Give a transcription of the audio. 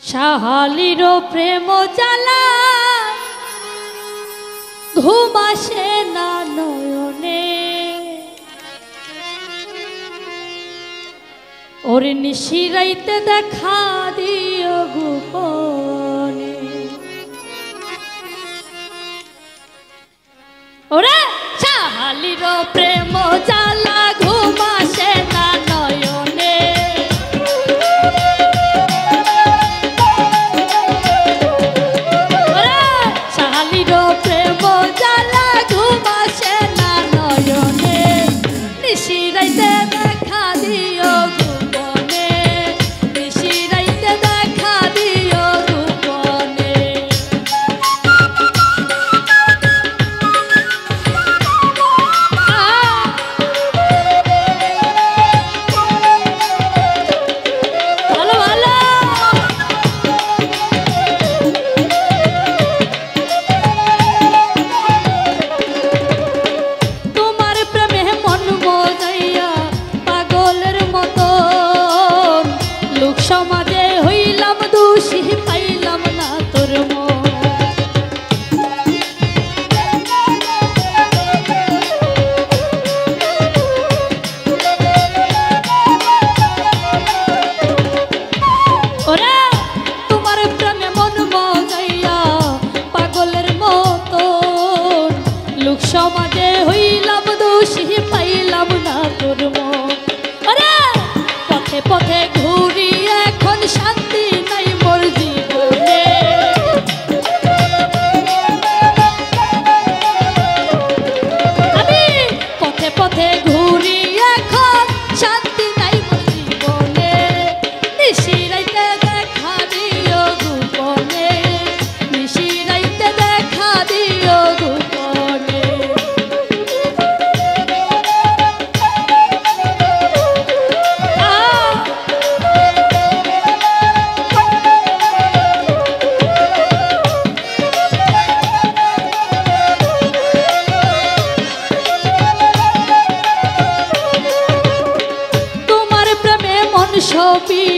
সাহালির প্রেম চালা ঘুমাসে না নয়নে। ওর নিশিরাইতে দেখা দিও গোপনে। ওরে সাহালির প্রেম চালা ¡Hola! গোপী